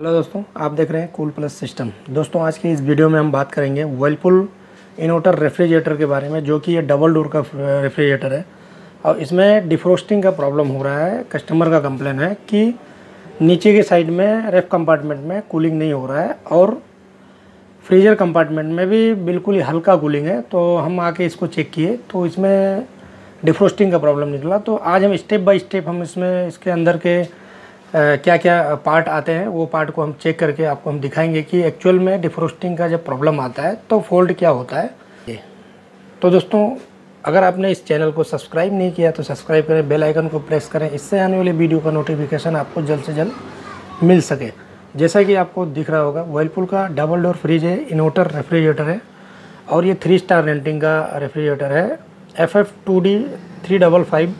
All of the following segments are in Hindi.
हेलो दोस्तों, आप देख रहे हैं कूल प्लस सिस्टम दोस्तों, आज की इस वीडियो में हम बात करेंगे वर्लपुल इन्वर्टर रेफ्रिजरेटर के बारे में, जो कि ये डबल डोर का रेफ्रिजरेटर है। और इसमें डिफ्रोस्टिंग का प्रॉब्लम हो रहा है कस्टमर का कंप्लेन है कि नीचे के साइड में रेफ कंपार्टमेंट में कूलिंग नहीं हो रहा है और फ्रीजर कंपार्टमेंट में भी बिल्कुल ही हल्का कूलिंग है। तो हम आके इसको चेक किए तो इसमें डिफ्रोस्टिंग का प्रॉब्लम निकला। तो आज हम स्टेप बाय स्टेप हम इसमें, इसके अंदर के क्या क्या पार्ट आते हैं वो पार्ट को हम चेक करके आपको हम दिखाएँगे कि एक्चुअल में डिफ्रोस्टिंग का जब प्रॉब्लम आता है तो फॉल्ट क्या होता है। तो दोस्तों अगर आपने इस चैनल को सब्सक्राइब नहीं किया तो सब्सक्राइब करें बेल आइकन को प्रेस करें इससे आने वाली वीडियो का नोटिफिकेशन आपको जल्द से जल्द मिल सके। जैसा कि आपको दिख रहा होगा वर्लपुल का डबल डोर फ्रिज है इनोटर रेफ्रिजरेटर है और ये थ्री स्टार रेंटिंग का रेफ्रिजरेटर है F F two D three double five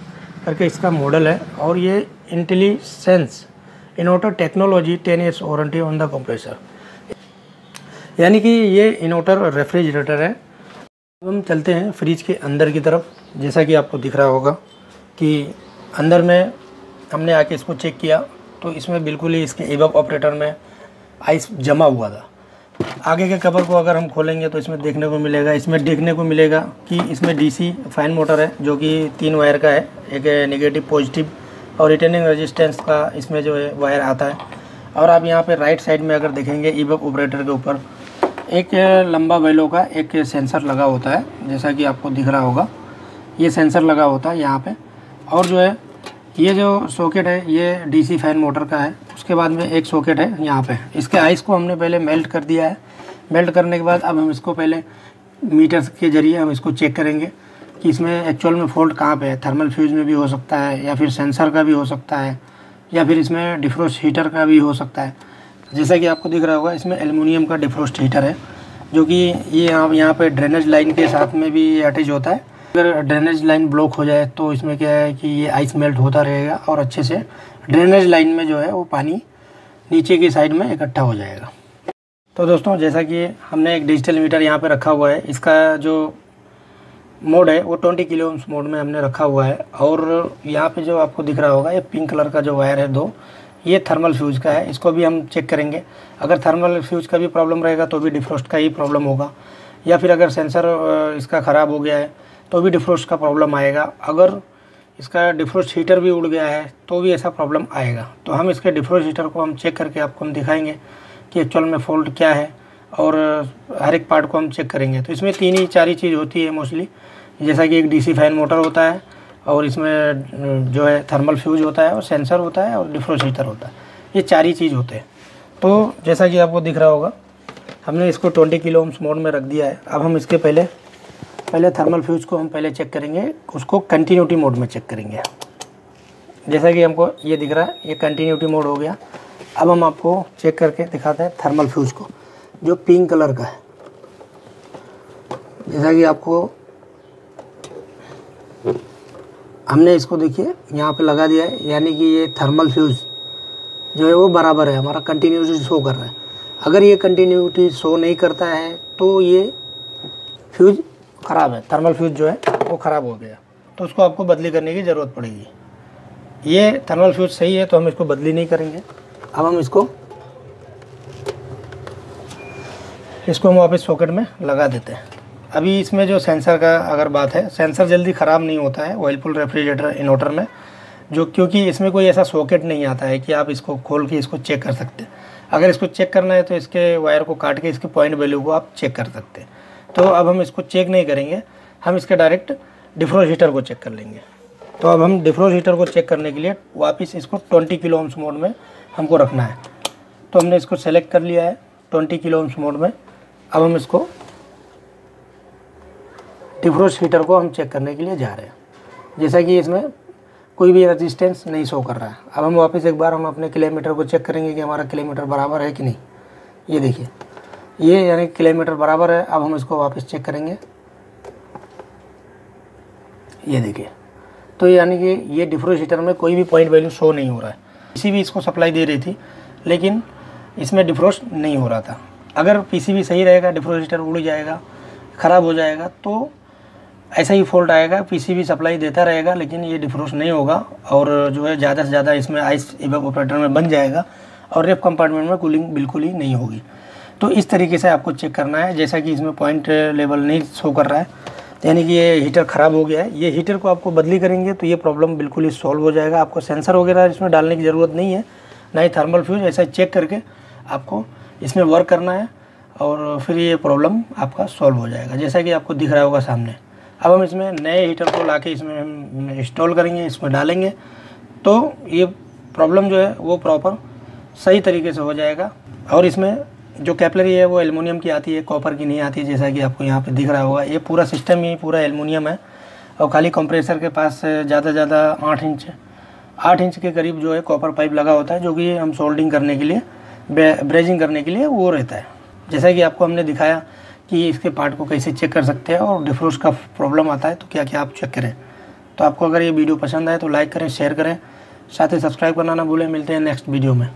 करके इसका मॉडल है और ये Intellisense inverter technology ten years warranty on the compressor यानी कि ये इनोटर रेफ्रिजरेटर है। अब हम चलते हैं फ्रिज के अंदर की तरफ़। जैसा कि आपको दिख रहा होगा कि अंदर में हमने आके इसको चेक किया तो इसमें बिल्कुल ही इसके एवब ऑपरेटर में आइस जमा हुआ था। आगे के कवर को अगर हम खोलेंगे तो इसमें देखने को मिलेगा, इसमें देखने को मिलेगा कि इसमें डीसी फ़ैन मोटर है, जो कि तीन वायर का है। एक नेगेटिव पॉजिटिव और रिटर्निंग रेजिस्टेंस का इसमें जो है वायर आता है। और आप यहाँ पे राइट साइड में अगर देखेंगे ई ऑपरेटर के ऊपर, एक लंबा वेलो का एक सेंसर लगा होता है, जैसा कि आपको दिख रहा होगा। ये सेंसर लगा होता है यहाँ पे। और जो है, ये जो सॉकेट है, ये डीसी फ़ैन मोटर का है। उसके बाद में एक सॉकेट है यहाँ पे। इसके आइस को हमने पहले मेल्ट कर दिया है। मेल्ट करने के बाद अब हम इसको पहले मीटर के ज़रिए हम इसको चेक करेंगे। कि इसमें एक्चुअल में फॉल्ट कहाँ पे है? थर्मल फ्यूज में भी हो सकता है, या फिर सेंसर का भी हो सकता है, या फिर इसमें डिफ्रोस्ट हीटर का भी हो सकता है। जैसा कि आपको दिख रहा होगा, इसमें एलुमिनियम का डिफ्रोस्ट हीटर है, जो कि ये यहाँ यहाँ पे ड्रेनेज लाइन के साथ में भी अटैच होता है। अगर ड्रेनेज लाइन ब्लॉक हो जाए तो इसमें क्या है कि ये आइस मेल्ट होता रहेगा और अच्छे से ड्रेनेज लाइन में जो है वो पानी नीचे की साइड में इकट्ठा हो जाएगा। तो दोस्तों, जैसा कि हमने एक डिजिटल मीटर यहाँ पे रखा हुआ है, इसका जो मोड है, वो 20 किलो ओम्स मोड में हमने रखा हुआ है। और यहाँ पे जो आपको दिख रहा होगा, ये पिंक कलर का जो वायर है दो, ये थर्मल फ्यूज का है। इसको भी हम चेक करेंगे। अगर थर्मल फ्यूज का भी प्रॉब्लम रहेगा तो भी डिफ्रोस्ट का ही प्रॉब्लम होगा। या फिर अगर सेंसर इसका ख़राब हो गया है तो भी डिफ्रोस्ट का प्रॉब्लम आएगा। अगर इसका डिफ्रोस्ट हीटर भी उड़ गया है तो भी ऐसा प्रॉब्लम आएगा। तो हम इसके डिफ्रोस्ट हीटर को हम चेक करके आपको हम दिखाएँगे कि एक्चुअल में फॉल्ट क्या है। और हर एक पार्ट को हम चेक करेंगे। तो इसमें तीन ही, चार ही चीज़ होती है मोस्टली जैसा कि एक डीसी फ़ैन मोटर होता है और इसमें जो है थर्मल फ्यूज होता है और सेंसर होता है और डिफ्रोसीटर होता है। ये चार ही चीज़ होते हैं। तो जैसा कि आपको दिख रहा होगा, हमने इसको 20 किलो ओम्स मोड में रख दिया है। अब हम इसके पहले पहले थर्मल फ्यूज को हम पहले चेक करेंगे, उसको कंटिन्यूटी मोड में चेक करेंगे। जैसा कि हमको ये दिख रहा है, ये कंटिन्यूटी मोड हो गया। अब हम आपको चेक करके दिखाते हैं थर्मल फ्यूज को। जो पिंक कलर का है। जैसा कि आपको हमने इसको देखिए, यहाँ पे लगा दिया है, यानी कि ये थर्मल फ्यूज़ जो है वो बराबर है, हमारा कंटिन्यूटी शो कर रहा है। अगर ये कंटिन्यूटी शो नहीं करता है तो ये फ्यूज़ ख़राब है थर्मल फ्यूज़ जो है वो ख़राब हो गया। तो उसको आपको बदली करने की ज़रूरत पड़ेगी। ये थर्मल फ्यूज़ सही है तो हम इसको बदली नहीं करेंगे। अब हम इसको इसको हम वापस सॉकेट में लगा देते हैं। अभी इसमें जो सेंसर का अगर बात है, सेंसर जल्दी ख़राब नहीं होता है ऑयलफुल रेफ्रिजरेटर इन्वर्टर में, जो क्योंकि इसमें कोई ऐसा सॉकेट नहीं आता है कि आप इसको खोल के इसको चेक कर सकते हैं। अगर इसको चेक करना है तो इसके वायर को काट के इसके पॉइंट वैल्यू को आप चेक कर सकते हैं। तो अब हम इसको चेक नहीं करेंगे, हम इसके डायरेक्ट डिफ्रोज हीटर को चेक कर लेंगे। तो अब हम डिफ्रोज हीटर को चेक करने के लिए वापस इसको ट्वेंटी किलो ओम्स मोड में हमको रखना है। तो हमने इसको सेलेक्ट कर लिया है ट्वेंटी किलो ओम्स मोड में। अब हम इसको डिफ्रोस्ट हीटर को हम चेक करने के लिए जा रहे हैं। जैसा कि इसमें कोई भी रजिस्टेंस नहीं शो कर रहा है। अब हम वापस एक बार हम अपने किलोमीटर को चेक करेंगे कि हमारा किलोमीटर बराबर है कि नहीं। ये देखिए, ये यानी किलोमीटर बराबर है। अब हम इसको वापस चेक करेंगे। ये देखिए तो यानी कि ये डिफ्रोस्ट हीटर में कोई भी पॉइंट वैल्यू शो नहीं हो रहा है। किसी भी इसको सप्लाई दे रही थी, लेकिन इसमें डिफ्रोस्ट नहीं हो रहा था। अगर पीसीबी सही रहेगा डिफ्रोस्ट हीटर उड़ जाएगा, ख़राब हो जाएगा तो ऐसा ही फॉल्ट आएगा। पीसीबी सप्लाई देता रहेगा, लेकिन ये डिफ्रोस्ट नहीं होगा और जो है ज़्यादा से ज़्यादा इसमें आइस इवेप ऑपरेटर में बन जाएगा और रेप कंपार्टमेंट में कूलिंग बिल्कुल ही नहीं होगी। तो इस तरीके से आपको चेक करना है, जैसा कि इसमें पॉइंट लेवल नहीं शो कर रहा है। यानी कि ये हीटर ख़राब हो गया है। ये हीटर को आपको बदली करेंगे तो ये प्रॉब्लम बिल्कुल ही सॉल्व हो जाएगा। आपको सेंसर वगैरह इसमें डालने की ज़रूरत नहीं है, ना ही थर्मल फ्यूज ऐसा चेक करके आपको इसमें वर्क करना है और फिर ये प्रॉब्लम आपका सॉल्व हो जाएगा। जैसा कि आपको दिख रहा होगा सामने। अब हम इसमें नए हीटर को ला के इसमें इंस्टॉल करेंगे, इसमें डालेंगे। तो ये प्रॉब्लम जो है, वो प्रॉपर सही तरीके से हो जाएगा। और इसमें जो कैपलरी है, वो एलुमिनियम की आती है कॉपर की नहीं आती, जैसा कि आपको यहाँ पे दिख रहा होगा। ये पूरा सिस्टम ही पूरा एलुमिनियम है। और खाली कंप्रेसर के पास ज़्यादा ज़्यादा आठ इंच आठ इंच के करीब जो है कॉपर पाइप लगा होता है, जो कि हम सोल्डिंग करने के लिए ब्रेजिंग करने के लिए वो रहता है। जैसा कि आपको हमने दिखाया कि इसके पार्ट को कैसे चेक कर सकते हैं और डिफ्रोस का प्रॉब्लम आता है तो क्या क्या आप चेक करें। तो आपको अगर ये वीडियो पसंद आए तो लाइक करें शेयर करें। साथ ही सब्सक्राइब करना ना भूलें। मिलते हैं नेक्स्ट वीडियो में।